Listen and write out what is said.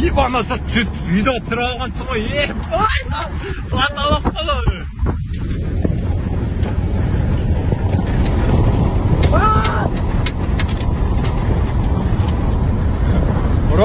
ебанасы түт видео түсіріп алғансың ғой ей ой